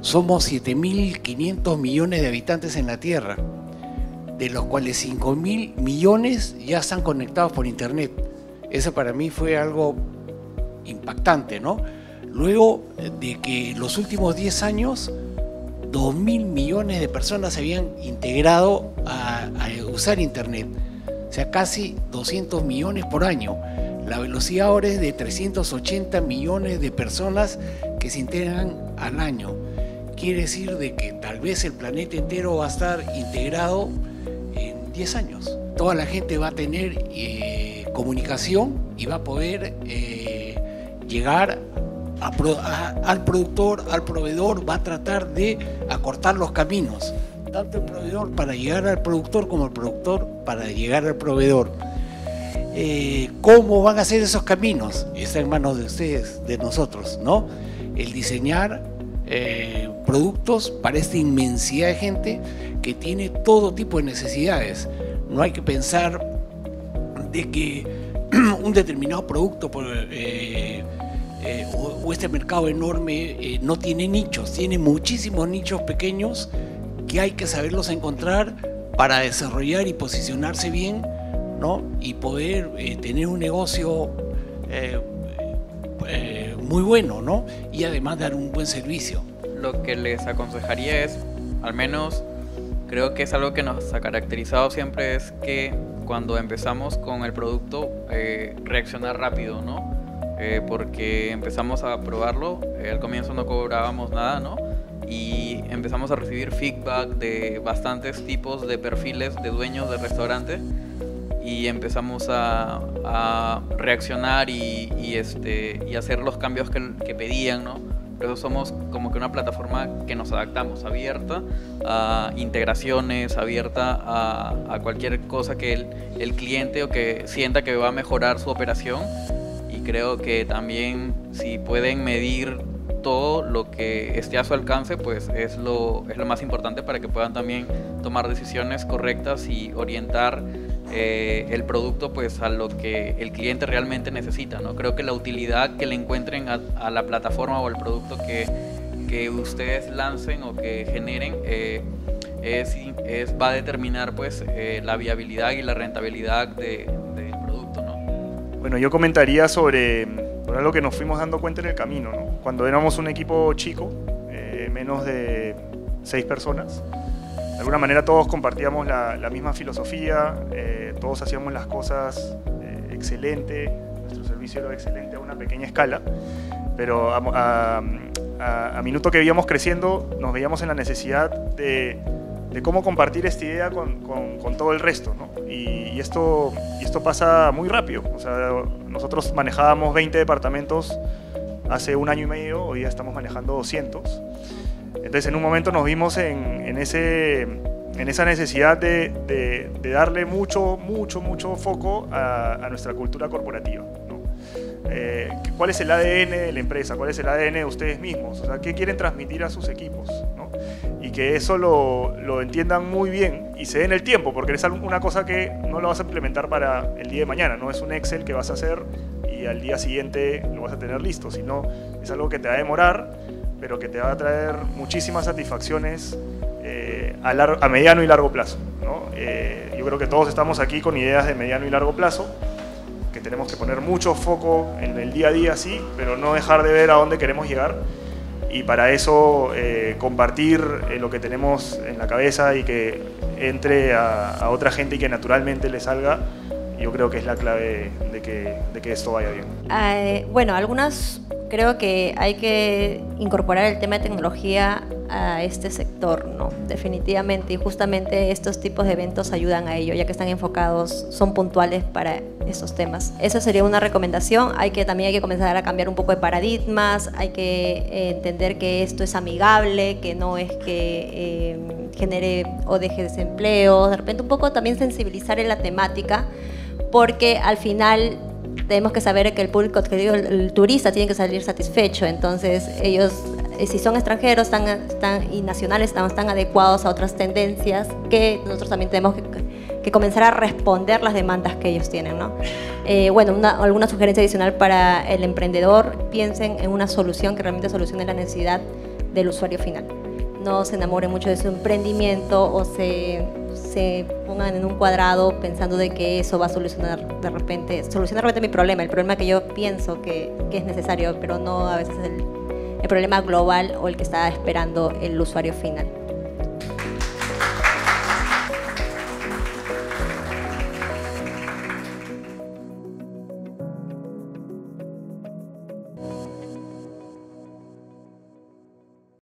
somos 7.500 millones de habitantes en la Tierra, de los cuales 5.000 millones ya están conectados por Internet. Eso para mí fue algo impactante, ¿no? Luego de que los últimos 10 años 2.000 millones de personas se habían integrado a, usar Internet, o sea, casi 200 millones por año. La velocidad ahora es de 380 millones de personas que se integran al año. Quiere decir de que tal vez el planeta entero va a estar integrado en 10 años. Toda la gente va a tener eh, comunicación y va a poder eh, llegar al productor, al proveedor, va a tratar de acortar los caminos, tanto el proveedor para llegar al productor como el productor para llegar al proveedor. Eh, ¿Cómo van a ser esos caminos? Está en manos de ustedes, de nosotros, ¿no? El diseñar eh, productos para esta inmensidad de gente que tiene todo tipo de necesidades. No hay que pensar de que un determinado producto eh, eh, o, este mercado enorme no tiene nichos, tiene muchísimos nichos pequeños que hay que saberlos encontrar para desarrollar y posicionarse bien, ¿no? Y poder tener un negocio muy bueno, ¿no? Y además dar un buen servicio. Lo que les aconsejaría es, al menos creo que es algo que nos ha caracterizado siempre, es que cuando empezamos con el producto, reaccionar rápido, ¿no? Eh, porque empezamos a probarlo, eh, al comienzo no cobrábamos nada, ¿no? Y empezamos a recibir feedback de bastantes tipos de perfiles de dueños de restaurantes y empezamos a, reaccionar y, este, y hacer los cambios que, que pedían, ¿no? Por eso somos como que una plataforma que nos adaptamos, abierta a integraciones, abierta a, a cualquier cosa que el, el, cliente o que sienta que va a mejorar su operación creo que también si pueden medir todo lo que esté a su alcance, pues es lo, es lo más importante para que puedan también tomar decisiones correctas y orientar eh, el producto pues a lo que el cliente realmente necesita. ¿no? Creo que la utilidad que le encuentren a, la plataforma o al producto que, que, ustedes lancen o que generen eh, es, es, va a determinar pues eh, la viabilidad y la rentabilidad de, bueno, yo comentaría sobre, lo que nos fuimos dando cuenta en el camino. Cuando éramos un equipo chico, eh, menos de seis personas, de alguna manera todos compartíamos la, misma filosofía, eh, todos hacíamos las cosas eh, excelente, nuestro servicio era excelente a una pequeña escala, pero a, minuto que íbamos creciendo nos veíamos en la necesidad de, cómo compartir esta idea con, todo el resto. Y, esto, pasa muy rápido. Nosotros manejábamos 20 departamentos hace un año y medio, hoy ya estamos manejando 200. Entonces en un momento nos vimos en, ese, en esa necesidad de, darle mucho, mucho, mucho foco a, a nuestra cultura corporativa. Eh, ¿Cuál es el ADN de la empresa? ¿Cuál es el ADN de ustedes mismos? O sea, ¿qué quieren transmitir a sus equipos? Y que eso lo, lo, entiendan muy bien y se den el tiempo, porque es una cosa que no lo vas a implementar para el día de mañana, no es un Excel que vas a hacer y al día siguiente lo vas a tener listo, sino es algo que te va a demorar, pero que te va a traer muchísimas satisfacciones eh, a, a, mediano y largo plazo. ¿no? Eh, yo creo que todos estamos aquí con ideas de mediano y largo plazo que tenemos que poner mucho foco en el día a día, sí, pero no dejar de ver a dónde queremos llegar. Y para eso eh, compartir eh, lo que tenemos en la cabeza y que entre a, otra gente y que naturalmente le salga, yo creo que es la clave de que, de que esto vaya bien. Eh, bueno, algunas creo que hay que incorporar el tema de tecnología a este sector, ¿no? Definitivamente, y justamente estos tipos de eventos ayudan a ello, ya que están enfocados, son puntuales para esos temas. Esa sería una recomendación. Hay que también hay que comenzar a cambiar un poco de paradigmas, hay que eh, entender que esto es amigable, que no es que eh, genere o deje desempleo, de repente un poco también sensibilizar en la temática, porque al final tenemos que saber que el público, que digo, el turista tiene que salir satisfecho, entonces ellos eh, si son extranjeros están, están, y nacionales están, están adecuados a otras tendencias que nosotros también tenemos que, comenzar a responder las demandas que ellos tienen. ¿no? Eh, bueno, una, alguna sugerencia adicional para el emprendedor, piensen en una solución que realmente solucione la necesidad del usuario final. No se enamoren mucho de su emprendimiento o se, se pongan en un cuadrado pensando de que eso va a solucionar de repente, solucionar de repente mi problema, el problema que yo pienso que, que es necesario, pero no a veces el, el problema global o el que está esperando el usuario final.